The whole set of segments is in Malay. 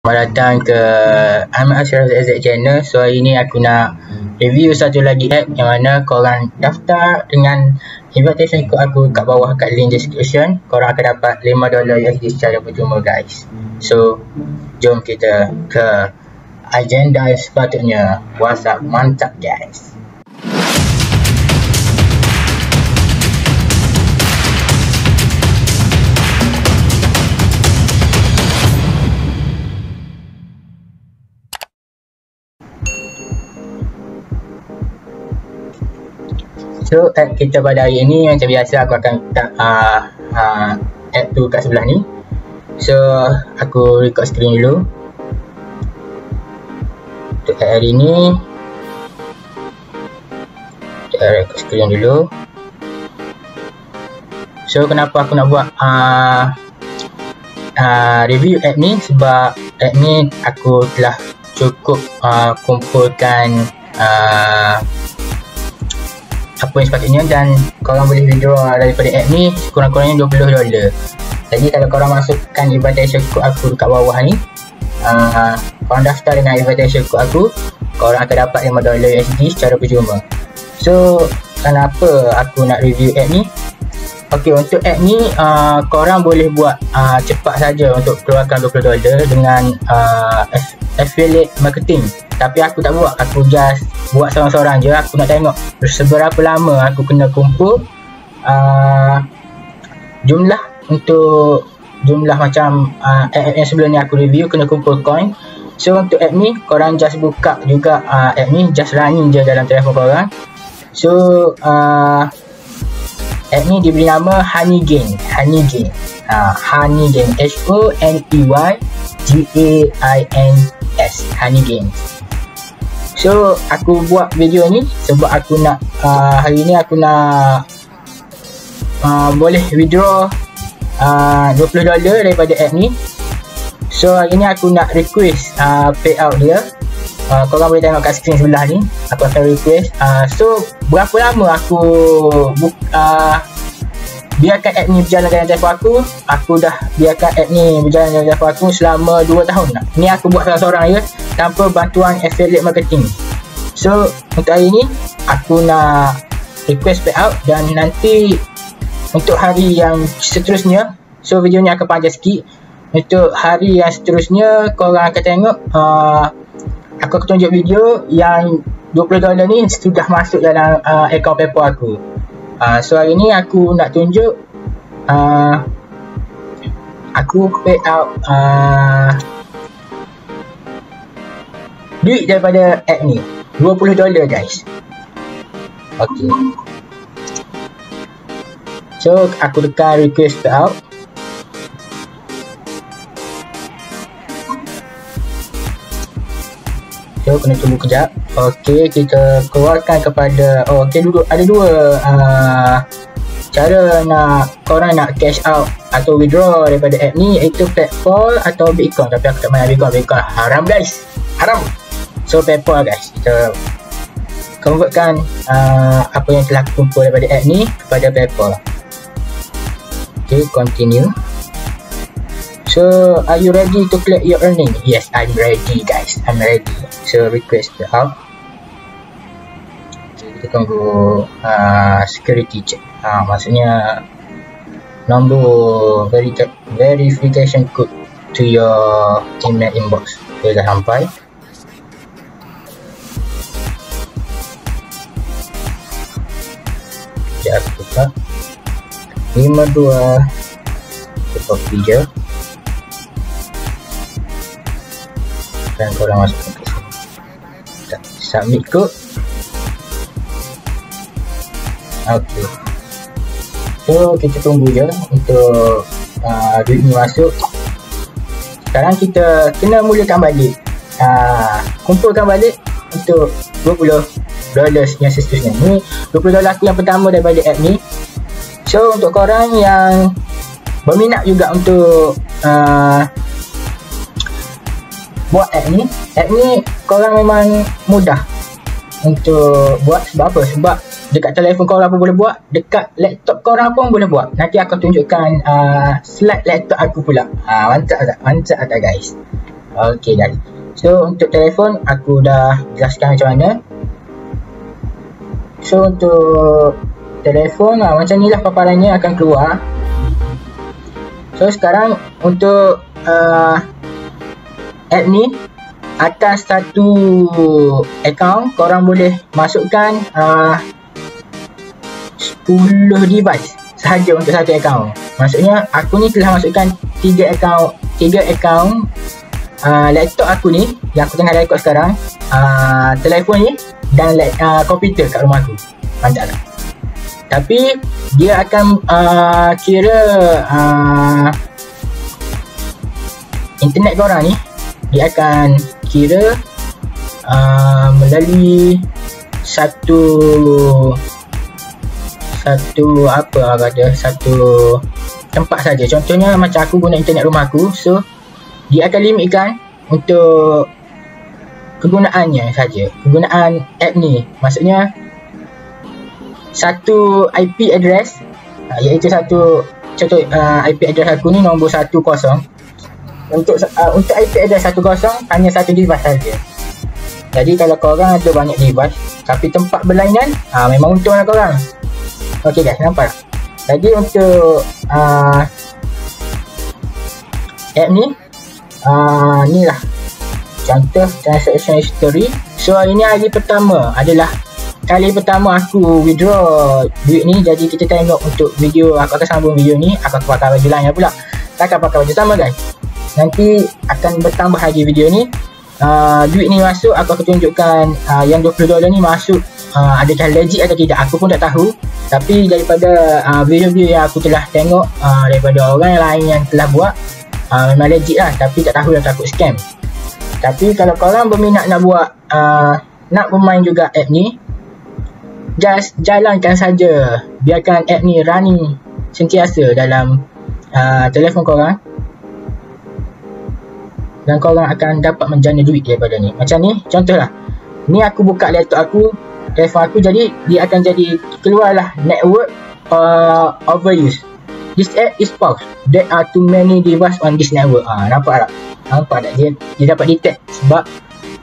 Selamat datang ke Ahmad Ashraf ZZ Channel. So hari ni aku nak review satu lagi app yang mana korang daftar dengan invitation code aku kat bawah kat link description. Korang akan dapat 5 dolar USD secara percuma guys. So jom kita ke agenda sepatutnya. WhatsApp mantap guys So app kita pada hari ini macam biasa aku akan uh, uh, app tu kat sebelah ni. So aku record screen dulu. Untuk app hari ni Kita record screen dulu. So kenapa aku nak buat uh, uh, review app ni? Sebab app ni aku telah cukup uh, kumpulkan uh, apa yang sepatutnya dan korang boleh withdraw daripada app ni kurang-kurangnya 20 dolar. Jadi kalau korang masukkan invitation code aku dekat bawah ni uh, korang daftar dengan invitation code aku korang akan dapat 5 dolar USD secara percuma. So kenapa aku nak review app ni? Ok untuk app ni uh, korang boleh buat uh, cepat saja untuk keluarkan 20 dolar dengan uh, affiliate marketing tapi aku tak buat. Aku just buat seorang-seorang je. Aku nak tengok seberapa lama aku kena kumpul uh, jumlah untuk jumlah macam uh, yang sebelum ni aku review kena kumpul coin. So untuk app ni korang just buka juga uh, app ni. Just running je dalam telefon korang. So uh, app ni diberi nama Honey Gain. Honey Gain. Uh, Honey Gain. H-O-N-E-Y G-A-I-N-S Honey Gain So aku buat video ni sebab aku nak uh, hari ni aku nak uh, boleh withdraw uh, 20 dolar daripada app ni. So hari ni aku nak request uh, payout dia. Uh, korang boleh tengok kat screen sebelah ni. Aku akan request. Uh, so berapa lama aku uh, biarkan app ni berjalan dalam telefon aku. Aku dah biarkan app ni berjalan dalam telefon aku selama 2 tahun nak ni aku buat seorang-seorang je tanpa bantuan affiliate marketing. So untuk hari ni aku nak request payout dan nanti untuk hari yang seterusnya so video ni akan panjang sikit. Untuk hari yang seterusnya korang akan tengok uh, aku akan tunjuk video yang 20 dolar ni sudah masuk dalam uh, account PayPal aku Uh, so hari ni aku nak tunjuk uh, aku pay out uh, duit daripada app ni. 20 dolar guys. Ok so aku tekan request pay out. So kena tunggu kejap ok kita keluarkan kepada oh, ok duduk ada dua uh, cara nak korang nak cash out atau withdraw daripada app ni iaitu paypal atau bitcoin tapi aku tak main bitcoin bitcoin haram guys haram so paypal guys kita convertkan uh, apa yang telah kumpul daripada app ni kepada paypal ok continue So, are you ready to collect your earning? Yes, I'm ready guys. I'm ready. So, request the out. Kita tunggu uh, security check. Uh, maksudnya, nombor verification code to your email inbox. Okay, dah sampai. Sekejap aku buka. 52 Kita je. dan korang masukkan ke sini submit code ok so kita tunggu je untuk uh, duit ni masuk. Sekarang kita kena mulakan balik. Uh, kumpulkan balik untuk 20 dolar yang seterusnya ni 20 dolar aku yang pertama daripada app ni. So untuk korang yang berminat juga untuk uh, buat app ni app ni korang memang mudah untuk buat. Sebab apa? Sebab dekat telefon korang pun boleh buat dekat laptop korang pun boleh buat. Nanti aku tunjukkan uh, slide laptop aku pula. Uh, mantap tak? Mantap tak guys? Ok guys so untuk telefon aku dah jelaskan macam mana. So untuk telefon uh, macam ni lah paparannya akan keluar. So sekarang untuk uh, ni atas satu account korang boleh masukkan uh, 10 device sahaja untuk satu account maksudnya aku ni telah masukkan 3 account 3 account uh, laptop aku ni yang aku tengah record sekarang uh, telefon ni dan uh, komputer kat rumah aku. Mantap tak? Tapi dia akan uh, kira uh, internet korang ni dia akan kira uh, melalui satu satu apa kata satu tempat saja. Contohnya macam aku guna internet rumah aku so dia akan limitkan untuk kegunaannya saja. Kegunaan app ni. Maksudnya satu IP address uh, iaitu satu contoh uh, IP address aku ni nombor 10 untuk uh, untuk IP address 10 hanya satu device saja. Jadi kalau korang ada banyak device tapi tempat berlainan uh, memang untunglah korang ok guys nampak jadi untuk uh, app ni uh, ni lah. Contoh transaction history. So ini hari pertama adalah kali pertama aku withdraw duit ni. Jadi kita tengok untuk video aku akan sambung video ni aku akan pakai baju lain pula. Tak akan pakai baju sama guys. Nanti akan bertambah lagi video ni uh, duit ni masuk aku akan tunjukkan uh, yang 20 dolar ni masuk. Uh, adakah legit atau tidak aku pun tak tahu. Tapi daripada uh, video-video yang aku telah tengok uh, daripada orang lain yang telah buat uh, memang legit lah. Tapi tak tahu yang takut scam. Tapi kalau korang berminat nak buat uh, nak bermain juga app ni just jalankan saja. Biarkan app ni running sentiasa dalam uh, telefon korang dan korang akan dapat menjana duit daripada ni. Macam ni contohlah. Ni aku buka laptop aku telefon aku jadi dia akan jadi keluarlah network uh, overuse. This app is paused there are too many device on this network. Ah, nampak tak? Nampak tak? Dia, dia dapat detect sebab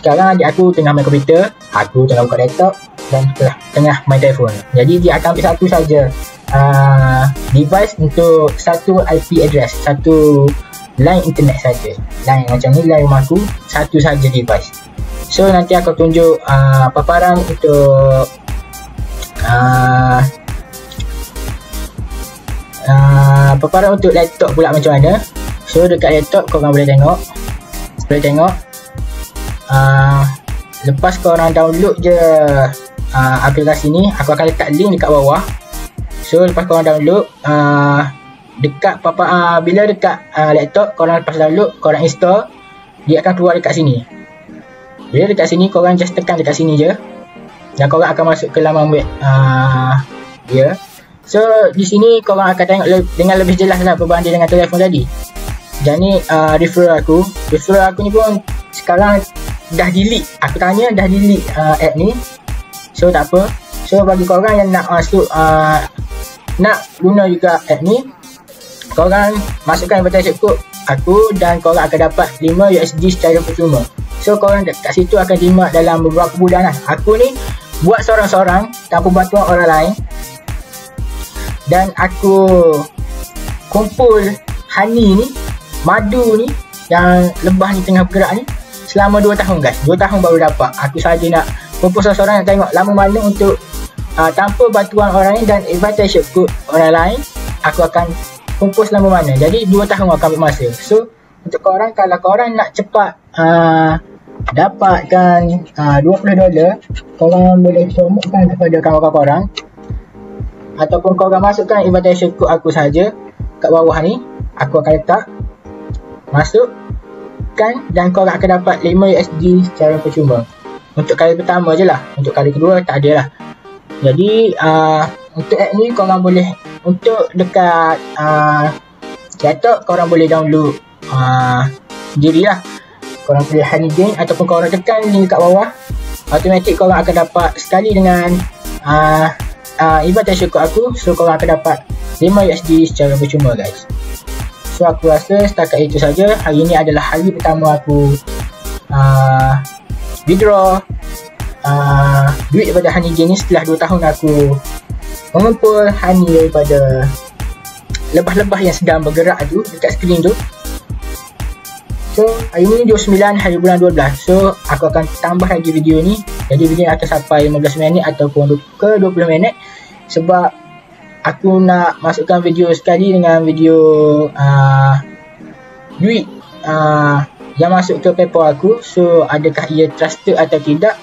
sekarang adik aku tengah main komputer aku tengah buka laptop dan tengah, tengah main telefon. Jadi dia akan ambil satu saja uh, device untuk satu IP address satu line internet saja. Line macam ni line rumah aku satu saja device. So nanti aku tunjuk uh, paparan untuk uh, uh, paparan untuk laptop pula macam mana. So dekat laptop korang boleh tengok. Boleh tengok. Uh, lepas korang download je uh, aplikasi ni aku akan letak link dekat bawah. So lepas korang download uh, dekat papa uh, bila dekat uh, laptop korang lepas download korang install dia akan keluar dekat sini. Bila dekat sini korang just tekan dekat sini je. Dan korang akan masuk ke laman web uh, dia. So di sini korang akan tengok le- dengan lebih jelas lah berbanding dengan telefon tadi. Dan ni uh, referral aku. Referral aku ni pun sekarang dah delete. Aku tanya dah delete uh, app ni. So tak apa. So bagi korang yang nak masuk uh, Nak guna juga app ni Korang masukkan invitation code Aku dan korang akan dapat 5 USD secara percuma. So korang kat situ akan jimat dalam beberapa bulan lah. Aku ni buat seorang-seorang Tanpa bantuan orang lain. Dan aku Kumpul honey ni Madu ni Yang lebah ni tengah bergerak ni Selama 2 tahun guys. 2 tahun baru dapat. Aku saja nak kumpul seorang yang tengok lama mana untuk uh, tanpa bantuan orang lain dan invitation code orang lain aku akan kumpul selama mana. Jadi 2 tahun akan ambil masa. So untuk korang kalau korang nak cepat uh, dapatkan uh, 20 dolar korang boleh promotekan kepada kawan-kawan korang. Ataupun korang masukkan invitation code aku saja kat bawah ni. Aku akan letak masuk kan dan korang akan dapat 5 USD secara percuma. Untuk kali pertama je lah. Untuk kali kedua tak ada lah. Jadi uh, untuk app ni korang boleh untuk dekat uh, laptop korang boleh download uh, lah. Korang pilih gain ataupun korang tekan link kat bawah. Automatic korang akan dapat sekali dengan uh, uh, invitation code aku so korang akan dapat 5 USD secara percuma guys. So aku rasa setakat itu saja. Hari ini adalah hari pertama aku uh, withdraw uh, duit daripada Honey Gain ni setelah 2 tahun aku mengumpul honey daripada lebah-lebah yang sedang bergerak tu dekat skrin tu. So hari ni 29 hari bulan 12 So aku akan tambah lagi video ni. Jadi video ni akan sampai 15 minit ataupun ke 20 minit. Sebab aku nak masukkan video sekali dengan video uh, duit uh, yang masuk ke PayPal aku. So adakah ia trusted atau tidak?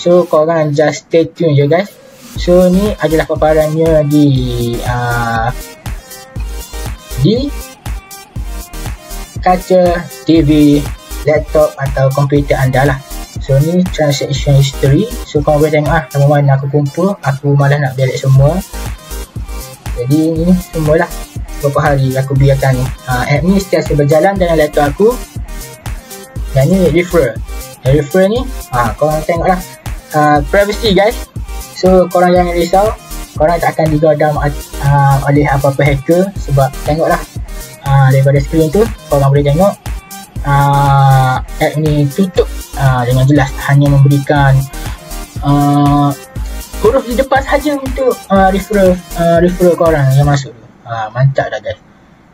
So korang just stay tune je guys so ni adalah paparannya di uh, di kaca TV laptop atau komputer anda lah. So ni transaction history. So korang boleh tengok lah sama mana aku kumpul. Aku malah nak balik semua. Jadi ni semualah beberapa hari aku biarkan uh, app ni setiap berjalan dalam laptop aku dan ni refer refer ni uh, korang tengok lah. Uh, privacy guys so korang jangan risau. Korang tak akan digodam uh, oleh apa-apa hacker. Sebab tengok lah uh, daripada screen tu korang boleh tengok. Uh, app ni tutup. Uh, dengan jelas. Hanya memberikan uh, huruf di depan saja untuk uh, referral uh, referral korang yang masuk. Uh, mantap dah guys.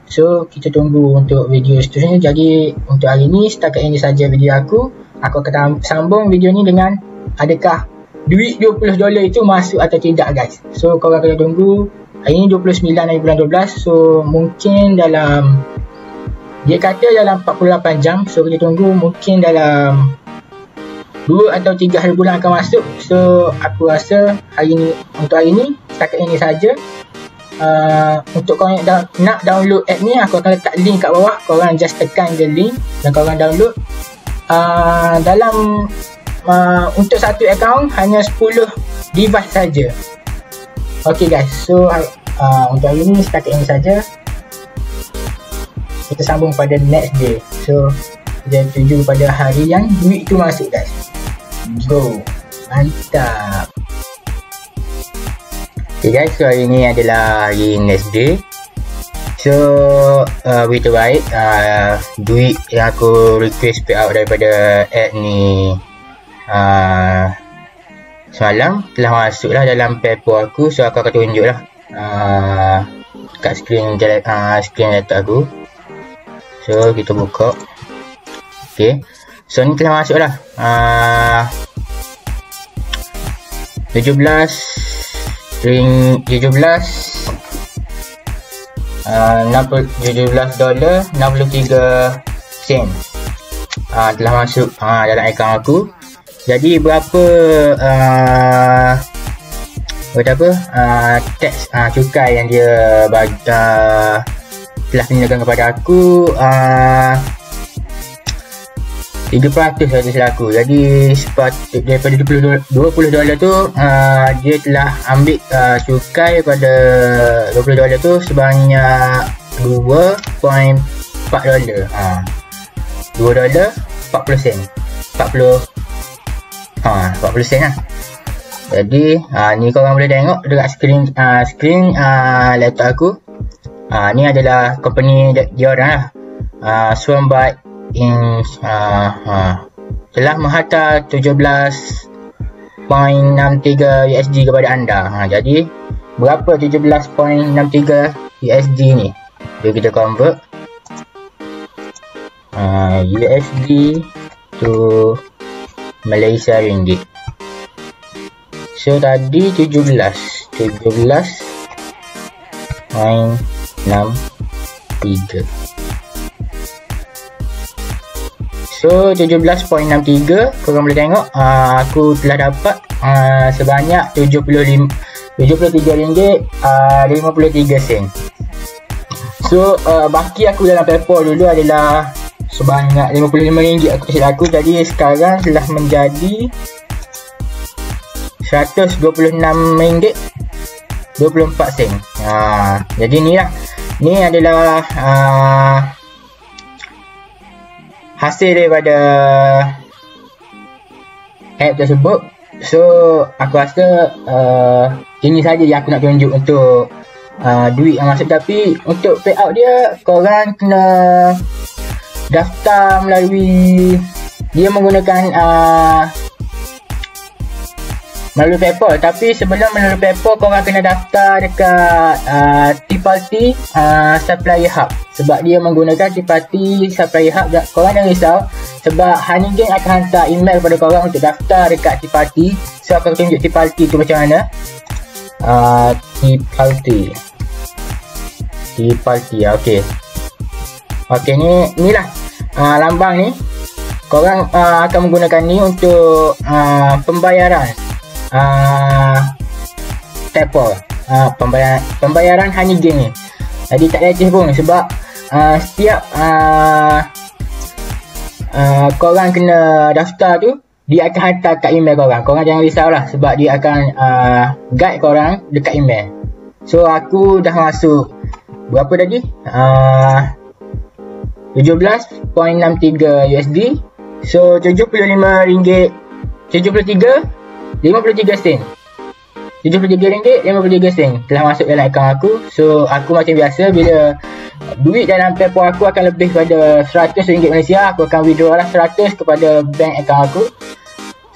So kita tunggu untuk video seterusnya. Jadi untuk hari ni setakat ini saja video aku. Aku akan sambung video ni dengan adakah duit 20 dolar itu masuk atau tidak guys? So korang kena tunggu. Hari ni 29 hari bulan 12 so mungkin dalam dia kata dalam 48 jam. So kita tunggu mungkin dalam dua atau tiga hari bulan akan masuk. So aku rasa hari ni untuk hari ni setakat ini saja. Uh, untuk korang yang nak download app ni aku akan letak link kat bawah. Korang just tekan je link dan korang download. Uh, dalam uh, untuk satu account hanya 10 device saja. Ok guys. So uh, untuk hari ni setakat ini saja kita sambung pada next day. So kita tuju pada hari yang duit tu masuk guys. Go. Mantap. Okay guys. So hari ni adalah Hari next day. So uh, Berita baik. Uh, Duit yang aku request pay out daripada App ni uh, Semalam Telah masuk lah dalam Paypal aku So aku akan tunjuk lah uh, Kat screen uh, Screen laptop aku. So kita buka. Okay So ni telah masuk lah uh, 17 ring 17 uh, 17 dolar 63 sen. Uh, telah masuk uh, dalam akaun aku jadi berapa uh, berapa uh, tax uh, cukai yang dia bagi, uh, telah kenakan kepada aku uh, 3% saja selaku jadi sepatut daripada 20 dolar tu uh, dia telah ambil uh, cukai pada 20 dolar tu sebanyak 2.4 dolar ha. 2 dolar 40 sen 40 ha, 40 sen lah. Jadi uh, ni korang boleh tengok dekat screen uh, screen uh, laptop aku. Uh, ni adalah company dia orang lah. Uh, Swarmbyte in uh, uh, telah menghantar 17.63 USD kepada anda. Ha, jadi berapa 17.63 USD ni? Jom kita convert. Uh, USD to Malaysia ringgit. So tadi 17 17.63 So 17.63 korang boleh tengok uh, aku telah dapat uh, sebanyak 75 73 ringgit uh, 53 sen. So uh, baki aku dalam Paypal dulu adalah sebanyak 55 ringgit aku kasih aku jadi sekarang telah menjadi 126 ringgit 24 sen. Uh, jadi ni lah. Ni adalah uh, hasil daripada app tersebut so aku rasa uh, ini saja yang aku nak tunjuk untuk uh, duit yang masuk tapi untuk payout dia korang kena daftar melalui dia menggunakan uh, melalui PayPal tapi sebelum melalui PayPal korang kena daftar dekat uh, Tipalti uh, Supplier Hub. Sebab dia menggunakan Tipalti Supplier Hub. Korang jangan risau sebab Honey Gang akan hantar email kepada korang untuk daftar dekat Tipalti. So aku tunjuk Tipalti tu macam mana. Uh, Tipalti. Tipalti ok ok ni ni lah uh, lambang ni korang uh, akan menggunakan ni untuk uh, pembayaran. Uh, PayPal uh, pembayaran pembayaran Honey Gang ni. Jadi tak leceh pun sebab uh, setiap uh, uh, korang kena daftar tu dia akan hantar kat email korang. Korang jangan risau lah sebab dia akan uh, guide korang dekat email. So aku dah masuk. Berapa tadi? Uh, 17.63 USD so 75 ringgit 73 53 sen. 73 ringgit 53 sen telah masuk dalam akaun aku. So aku macam biasa bila duit dalam paypal aku akan lebih pada 100 ringgit Malaysia aku akan withdraw lah 100 kepada bank akaun aku.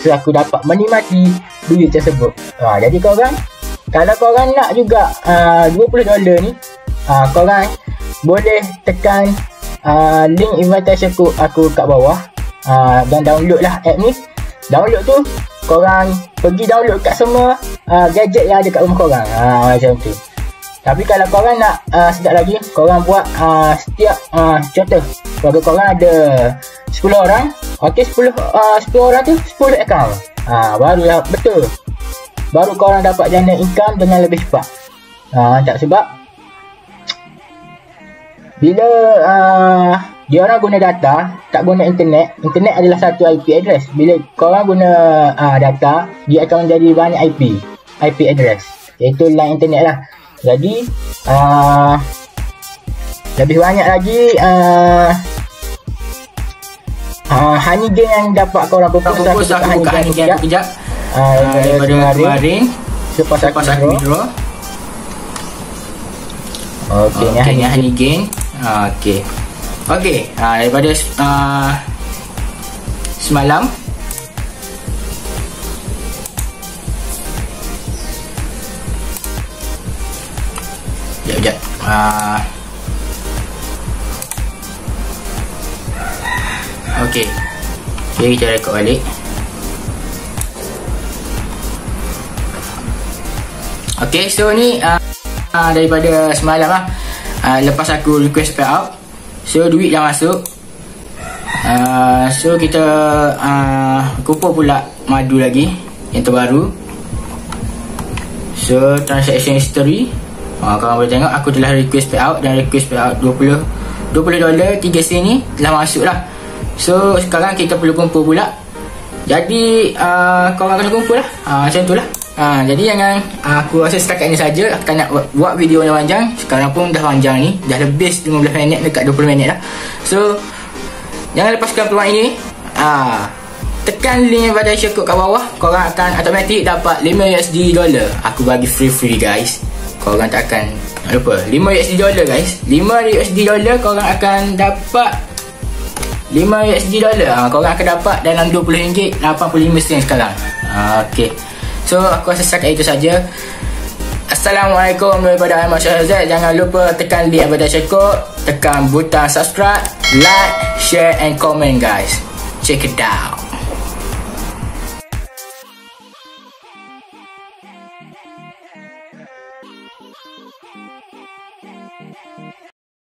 So aku dapat menikmati duit tersebut. Ha, jadi korang kalau korang nak juga uh, 20 dolar ni uh, korang boleh tekan uh, link invitation aku, aku kat bawah. Uh, dan download lah app ni. Download tu korang pergi download kat semua uh, gadget yang ada kat rumah korang. Uh, macam tu. Tapi kalau korang nak uh, sedap lagi korang buat uh, setiap uh, contoh. Keluarga korang ada 10 orang. Ok 10, uh, 10 orang tu 10 account. Uh, baru ya betul. Baru korang dapat jana income dengan lebih cepat. Uh, tak sebab bila uh, dia orang guna data tak guna internet internet adalah satu IP address. Bila korang guna uh, data dia akan menjadi banyak IP IP address. Iaitu line internet lah. Jadi uh, lebih banyak lagi uh, uh, honey game yang dapat korang pupus aku pupus aku buka honey game kejap uh, daripada kemarin selepas aku withdraw Okay, okay, ni honey game. Okay. Okey, uh, daripada uh, semalam Sekejap, sekejap. Uh, Okey. Okay, kita rekod balik. Okey, so ni uh, uh, daripada semalam lah. Uh, lepas aku request payout So duit dah masuk. Uh, So kita uh, Kumpul pula madu lagi Yang terbaru. So transaction history. Uh, Korang boleh tengok Aku telah request payout Dan request payout 20 20 dolar 3 sen ni Telah masuk lah. So sekarang kita perlu kumpul pula. Jadi uh, Korang kena kumpul lah. Uh, Macam tu lah Ha, jadi jangan aku rasa setakat ini saja aku tak nak buat video yang panjang. Sekarang pun dah panjang ni. Dah lebih 15 minit dekat 20 minit lah so jangan lepaskan peluang ini. Ha, tekan link yang pada code kat bawah. Korang akan automatic dapat 5 USD dollar. Aku bagi free free guys. Korang tak akan lupa. 5 USD dollar guys. 5 USD dollar korang akan dapat 5 USD dollar. Ha, korang akan dapat dalam 20 ringgit 85 sen sekarang. Ha, ok So aku rasa setakat itu saja. Assalamualaikum daripada Ahmad Syahzad. Jangan lupa tekan link daripada Syekot. Tekan butang subscribe, like, share and comment guys. Check it out.